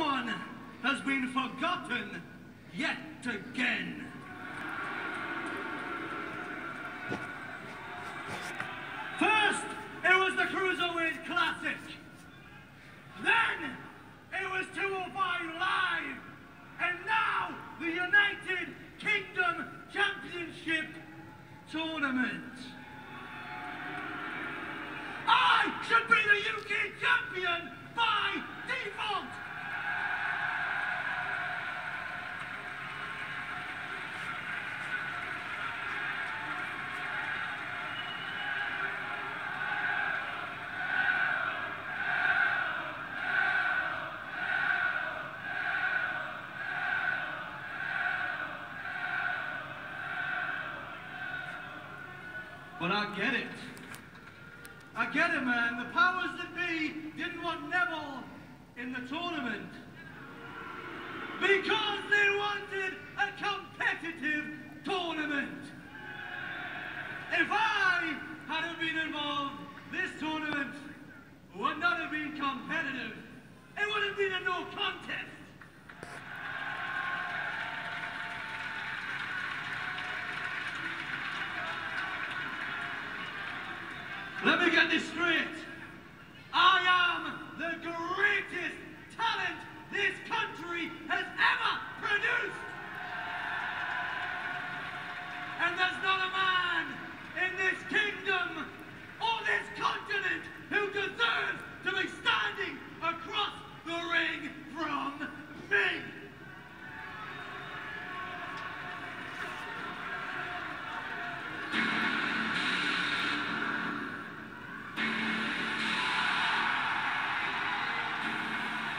someone has been forgotten yet again. First, it was the Cruiserweight Classic. Then, it was 205 Live. And now, the United Kingdom Championship Tournament. I should be But I get it. I get it, man. The powers that be didn't want Neville in the tournament. Because they wanted a competitive tournament. If I hadn't been involved, this tournament would not have been competitive. It would have been a no contest. Get this straight. I am the greatest talent this country has ever produced. And there's not a man in this kingdom or this continent who deserves to be standing across the ring from me.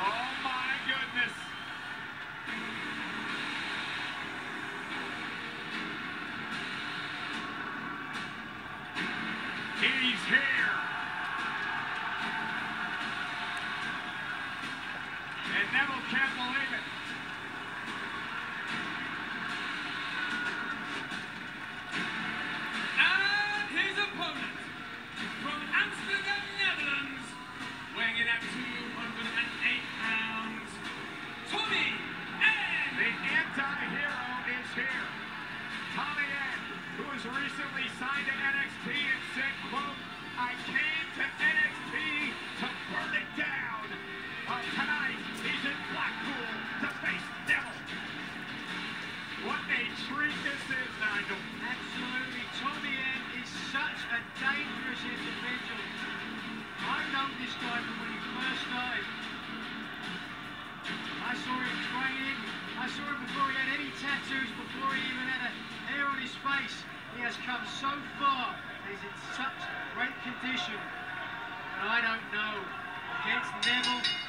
Oh my goodness. He's here. And Neville can't believe it. Tattoos, before he even had a hair on his face. He has come so far. He's in such great condition. And I don't know. Against Neville,